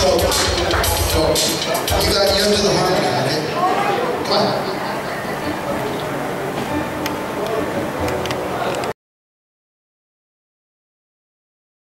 So, so you got you have to the harmony of it. Come on.